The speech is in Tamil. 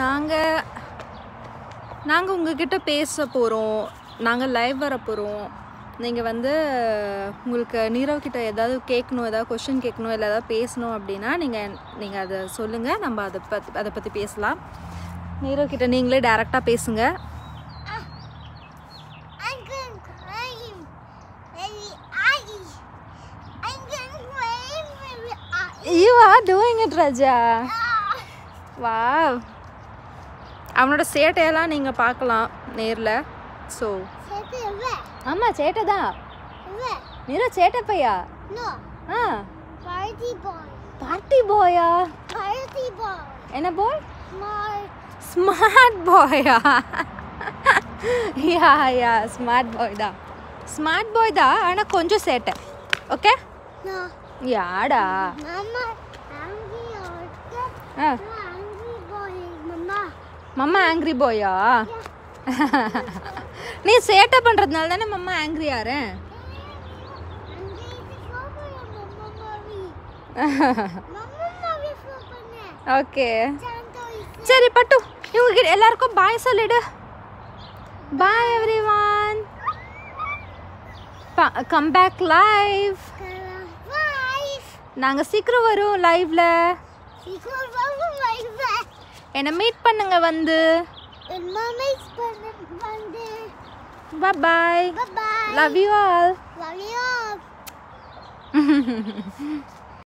நாங்கள் நாங்கள் உங்ககிட்ட பேச போகிறோம் நாங்கள் லைவ் வர போகிறோம் நீங்கள் வந்து உங்களுக்கு நீரவ் கிட்ட ஏதாவது கேட்கணும் ஏதாவது கொஷின் கேட்கணும் இல்லை ஏதாவது பேசணும் அப்படின்னா நீங்கள் நீங்கள் அதை சொல்லுங்கள் நம்ம அதை பற்றி அதை பற்றி பேசலாம். நீரவ் கிட்ட நீங்களே டேரெக்டாக பேசுங்க. I'm going to climb very ice. அவனோட சேட்டையெல்லாம் நீங்கள் பார்க்கலாம் நேரில் ஸோ. ஆமாம் சேட்டை தான். நீரோ சேட்டை பையா No. ஆ Party boy. பார்ட்டி பாயா Party boy. என்ன பாய் Smart. ஸ்மார்ட் பாயா யா யா ஸ்மார்ட் பாய் தான் ஸ்மார்ட் பாய் தான் ஆனால் கொஞ்சம் சேட்டை ஓகே No. யாடா ஆ மம்மா ஆங்க்ரி போயா நீ சேட்டை பண்ணுறதுனால தானே மம்மா ஆங்க்ரி ஆறேன் ஓகே சரி பட்டு. இவங்க எல்லாருக்கும் பாய் சொல்லிடு. Bye everyone come back live நாங்கள் சீக்கிரம் வரும் லைவ்ல என்னை மீட் பண்ணுங்க வந்து. Bye. Love you all Love you all.